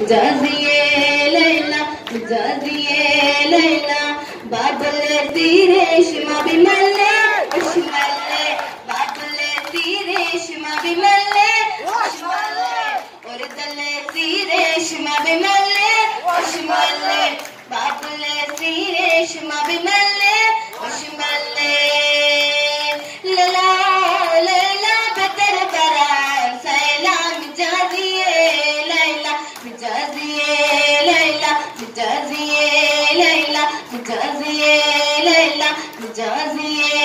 बुझा दिए लैला बुझा लैला। बादल तीरे शिमा बिमले अशमले बादल तीरे शिमा बिमले अशमले और दल तीरे शिमा बिमले अशमले बादल तीरे शिमा बिमले अशमले लला लला बतर बरा सैलाम जा Jazilela, Jazilela.